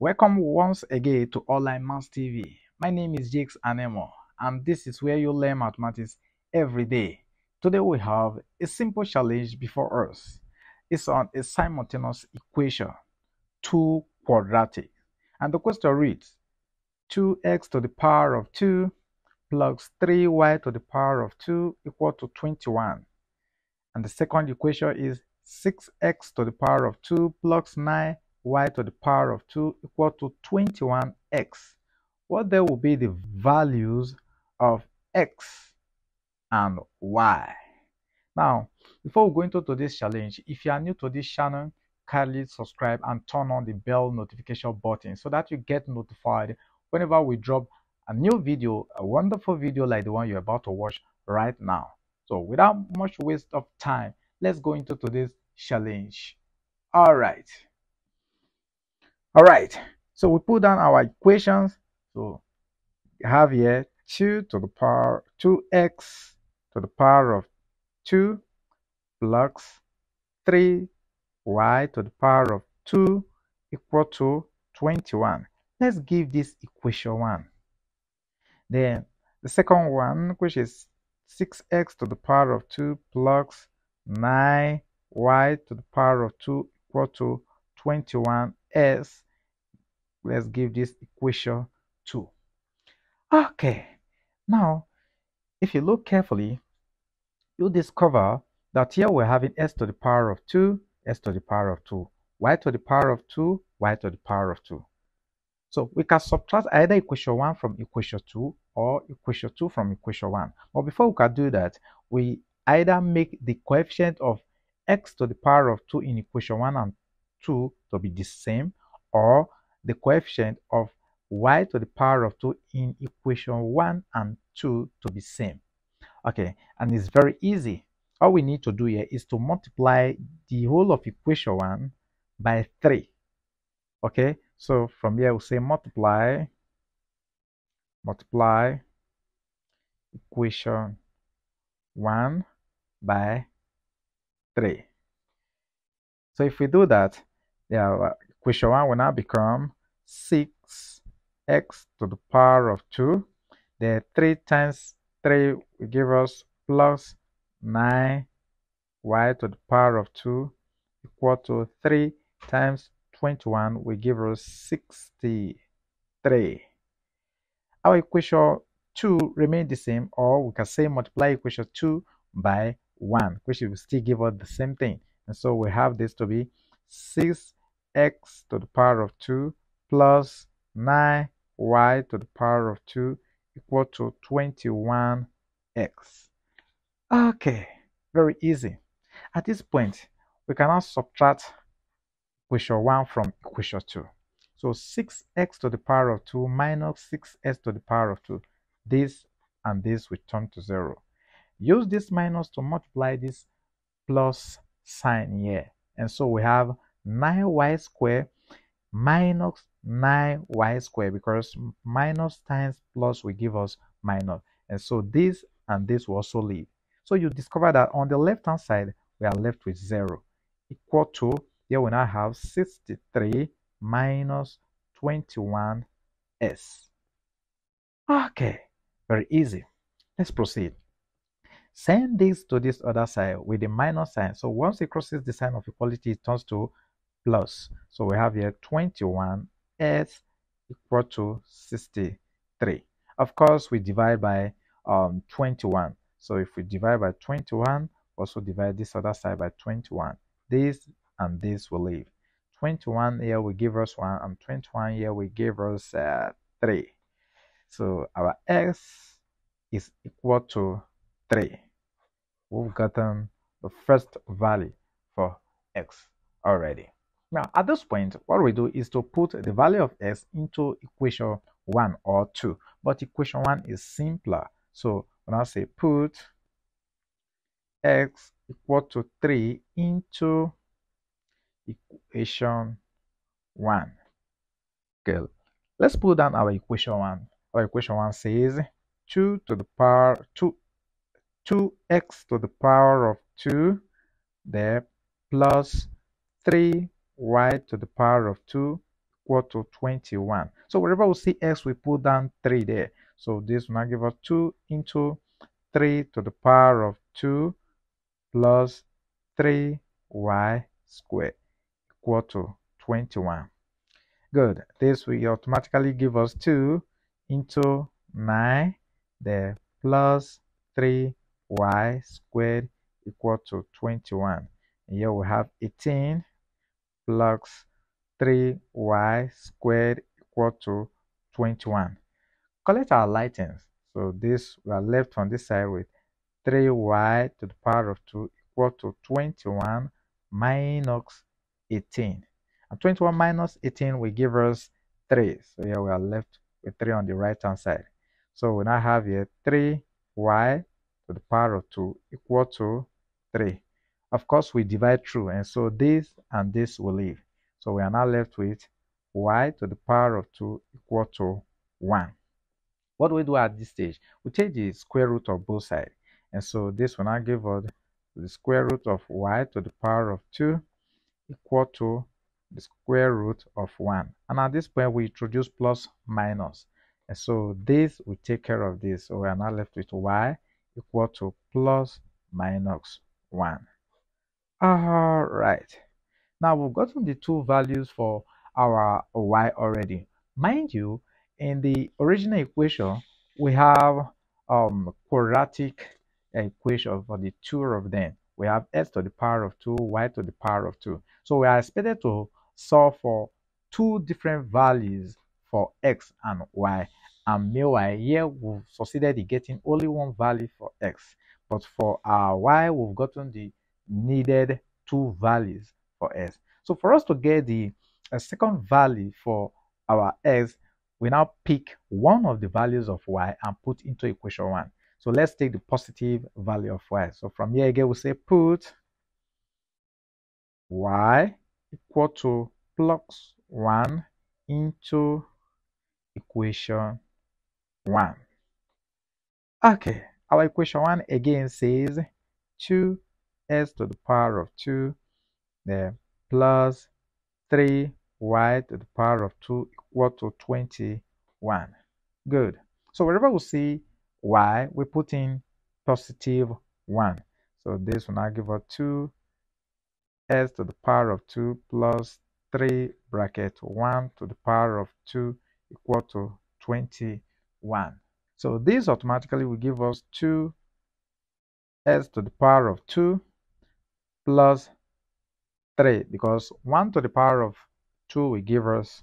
Welcome once again to Online Maths TV. My name is Jakes Anemo, and this is where you learn mathematics every day. Today we have a simple challenge before us. It's on a simultaneous equation, 2 quadratic. And the question reads, 2x to the power of 2 plus 3y to the power of 2 equal to 21. And the second equation is 6x to the power of 2 plus 9 y to the power of 2 equal to 21x. What there will be the values of x and y. Now, before we go into today's challenge, if you are new to this channel, kindly subscribe and turn on the bell notification button so that you get notified whenever we drop a new video, a wonderful video like the one you're about to watch right now. So without much waste of time, let's go into today's challenge. All right. All right. So we put down our equations. So have here 2 to the power 2x to the power of 2 plus 3y to the power of 2 equal to 21. Let's give this equation 1. Then the second one, which is 6x to the power of 2 plus 9y to the power of 2 equal to 21s. Let's give this equation 2. Okay, now if you look carefully, you'll discover that here we're having s to the power of 2, s to the power of 2, y to the power of 2, y to the power of 2. So we can subtract either equation 1 from equation 2 or equation 2 from equation 1. But before we can do that, we either make the coefficient of x to the power of 2 in equation 1 and 2 to be the same or the coefficient of y to the power of 2 in equation 1 and 2 to be same. Okay, and it's very easy. All we need to do here is to multiply the whole of equation 1 by 3. Okay, so from here we'll say multiply, multiply equation 1 by 3. So if we do that, yeah, equation 1 will now become 6x to the power of 2. Then 3 times 3 will give us plus 9y to the power of 2 equal to 3 times 21 will give us 63. Our equation 2 remain the same or we can say multiply equation 2 by 1 which will still give us the same thing. And so we have this to be 6 x to the power of 2 plus 9y to the power of 2 equal to 21x. Okay, very easy. At this point, we can now subtract equation 1 from equation 2. So 6x to the power of 2 minus 6s to the power of 2. This and this will turn to 0. Use this minus to multiply this plus sign here. And so we have 9y squared minus 9y squared because minus times plus will give us minus. And so this and this will also leave. So you discover that on the left hand side, we are left with 0 equal to, here we now have 63 minus 21s. Okay, very easy. Let's proceed. Send this to this other side with the minus sign. So once it crosses the sign of equality, it turns to plus. So we have here 21s equal to 63. Of course, we divide by um, 21. So if we divide by 21, also divide this other side by 21. This and this will leave. 21 here will give us 1 and 21 here will give us uh, 3. So our x is equal to 3. We've gotten the first value for x already. Now, at this point, what we do is to put the value of x into equation 1 or 2. But equation 1 is simpler. So, when I say put x equal to 3 into equation 1. Okay, let's put down our equation 1. Our equation 1 says 2 to the power 2 2x to the power of 2 there plus 3 y to the power of 2 equal to 21. So wherever we see x, we put down 3 there. So this will now give us 2 into 3 to the power of 2 plus 3y squared equal to 21. Good. This will automatically give us 2 into 9 the plus 3y squared equal to 21. And here we have 18 plus 3y squared equal to 21. Collect our like terms. So this we are left on this side with 3y to the power of 2 equal to 21 minus 18. And 21 minus 18 will give us 3. So here we are left with 3 on the right hand side. So we now have here 3y to the power of 2 equal to 3. Of course, we divide through, and so this and this will leave. So we are now left with y to the power of 2 equal to 1. What do we do at this stage? We take the square root of both sides. And so this will now give us the square root of y to the power of 2 equal to the square root of 1. And at this point, we introduce plus minus. And so this will take care of this. So we are now left with y equal to plus minus 1. All right. Now we've gotten the two values for our y already. Mind you, in the original equation, we have um, quadratic equation for the two of them. We have x to the power of 2, y to the power of 2. So we are expected to solve for two different values for x and y. And meanwhile, here we've succeeded in getting only one value for x. But for our y, we've gotten the needed two values for x. So for us to get the uh, second value for our x, we now pick one of the values of y and put into equation 1. So let's take the positive value of y. So from here again, we say put y equal to plus 1 into equation 1. Okay, our equation 1 again says 2s to the power of 2 the plus 3y to the power of 2 equal to 21. Good. So wherever we see y, we put in positive 1. So this will now give us 2 s to the power of 2 plus 3 bracket 1 to the power of 2 equal to 21. So this automatically will give us 2 s to the power of 2 plus 3 because 1 to the power of 2 will give us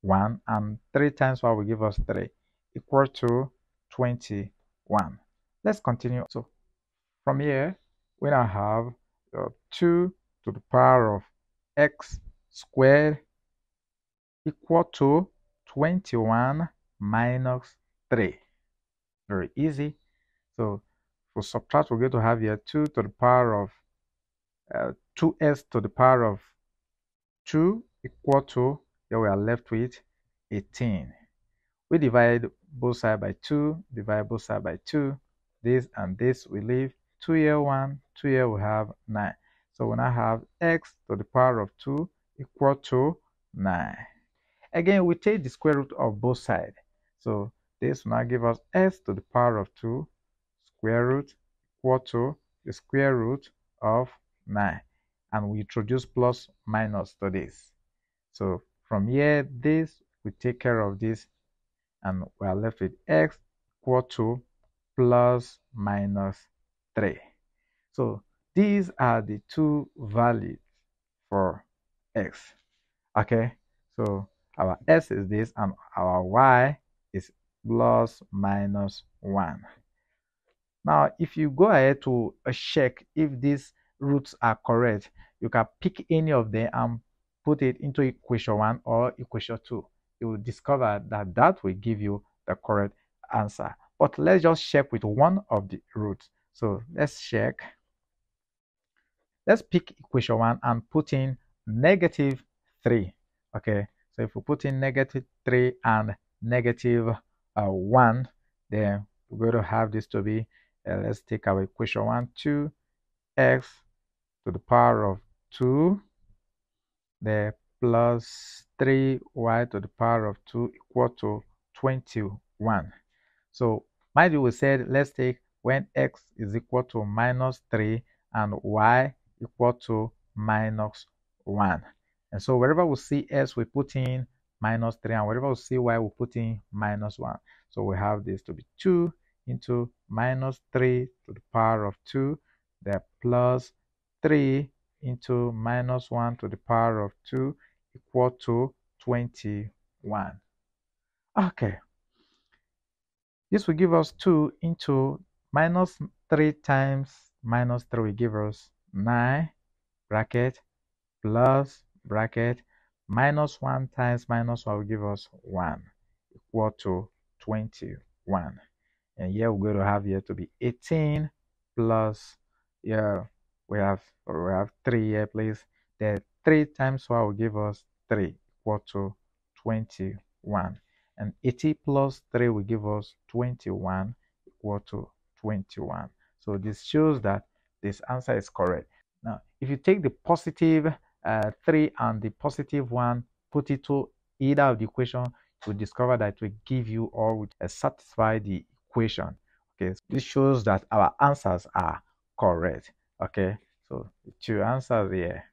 1 and 3 times 1 will give us 3 equal to 21. Let's continue. So from here, we now have uh, 2 to the power of x squared equal to 21 minus 3. Very easy. So for subtract, we're going to have here 2 to the power of uh, 2s to the power of 2 equal to, here we are left with 18. We divide both sides by 2, divide both sides by 2. This and this we leave. 2 here 1, 2 here we have 9. So we now have x to the power of 2 equal to 9. Again, we take the square root of both sides. So this will now give us s to the power of 2 square root equal to the square root of 9. And we introduce plus minus to this. So from here, this we take care of this and we are left with x equal to plus minus 3. So these are the two values for x. Okay, so our s is this and our y is plus minus 1. Now, if you go ahead to check if these roots are correct, you can pick any of them and put it into equation 1 or equation 2. You will discover that that will give you the correct answer. But let's just check with one of the roots. So let's check let's pick equation 1 and put in negative 3 okay so if we put in negative 3 and negative, uh, 1 then we're going to have this to be uh, let's take our equation 1 2 x to the power of 2 the plus 3y to the power of 2 equal to 21. So mind you, we said let's take when x is equal to minus 3 and y equal to minus 1. And so wherever we see s, we put in minus 3, and wherever we see y, we put in minus 1. So we have this to be 2 into minus 3 to the power of 2, then plus 3 into minus 1 to the power of 2 equal to 21. Okay. This will give us 2 into minus 3 times minus 3 will give us 9 bracket plus bracket minus 1 times minus 1 will give us 1 equal to 21 and here we're going to have here to be 18 plus yeah we have we have 3 here please. The 3 times 1 will give us 3 equal to 21 and 80 plus 3 will give us 21 equal to 21 so this shows that this answer is correct. Now if you take the positive, uh, 3 and the positive 1 put it to either of the equation you discover that it will give you or will uh, satisfy the equation. Okay so this shows that our answers are correct okay so the two answers here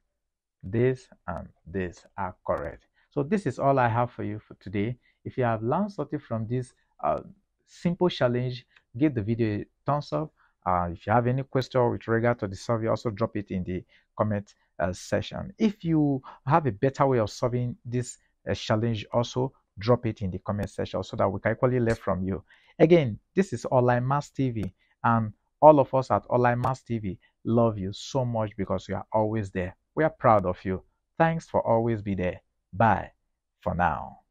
this and this are correct. So this is all i have for you for today. If you have learned something from this uh, simple challenge give the video a thumbs up. Uh, if you have any question with regard to the survey also drop it in the comment uh, section. If you have a better way of solving this uh, challenge also drop it in the comment section so that we can equally learn from you. Again, this is Online Maths TV, and all of us at Online Maths TV love you so much because you are always there. We are proud of you. Thanks for always be there. Bye for now.